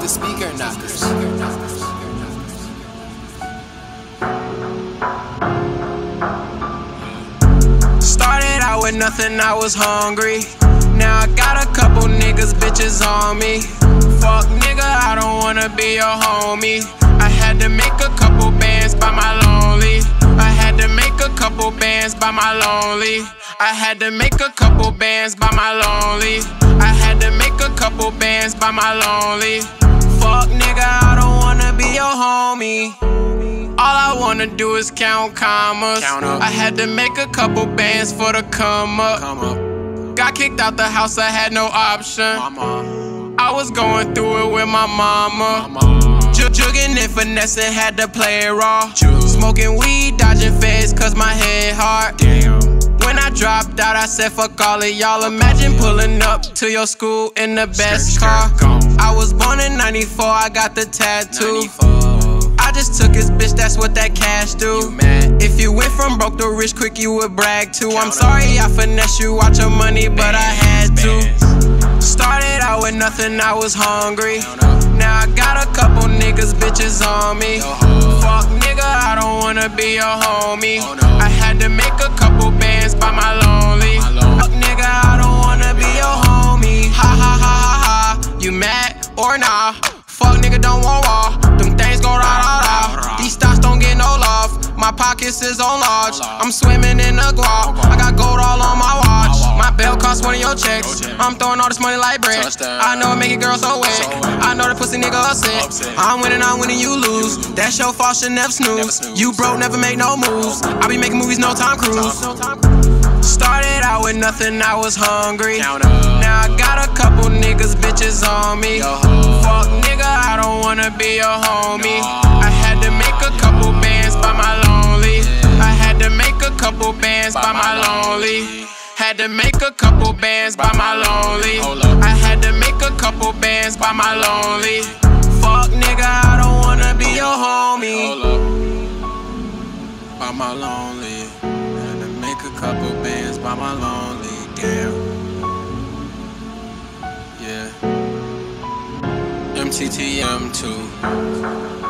the SpeakerKnockerz. Started out with nothing, I was hungry. Now I got a couple niggas, bitches on me. Fuck nigga, I don't wanna be your homie. I had to make a couple bands by my lonely. I had to make a couple bands by my lonely. I had to make a couple bands by my lonely. I had to make a couple bands by my lonely. Fuck nigga, I don't wanna be your homie. All I wanna do is count commas. Count. I had to make a couple bands for the come up. Come up, Got kicked out the house, I had no option. mama, I was going through it with my mama. mama. Ju- Jugging and finessing, had to play it raw. Smoking weed, dodging feds, cause my head hard. Damn, When I dropped out, I said, fuck all of y'all. Imagine pulling up to your school in the best car. I was born in 94, I got the tattoo. 94. I just took his bitch, that's what that cash do. If you went from broke to rich quick, you would brag too. I'm sorry I finesse you, watch your money, but I had to. Started out with nothing, I was hungry. Now I got a couple niggas, bitches on me. Fuck nigga, I don't wanna be your homie. Oh. I had to make a couple by my lonely. Fuck nigga, I don't wanna be your homie. Ha ha ha ha ha. You mad or nah? Fuck nigga, don't want war. Them things go rah rah rah. These stocks don't get no love. My pockets is on large. I'm swimming in the guap. I got gold all on my My cost one of your checks. I'm throwing all this money like bread. I know it make a girl so wet. I know the pussy nigga upset. I'm winning, I'm winning, you lose. That's your fault, should never snooze. You broke, never make no moves. I be making movies, no Tom Cruise. Started out with nothing, I was hungry. Now I got a couple niggas, bitches on me. Fuck nigga, I don't wanna be your homie. I had to make a couple bands by my lonely. I had to make a couple bands by my lonely. Fuck nigga, I don't wanna be your homie. By my lonely. Had to make a couple bands by my lonely. Damn. Yeah. MTTM2.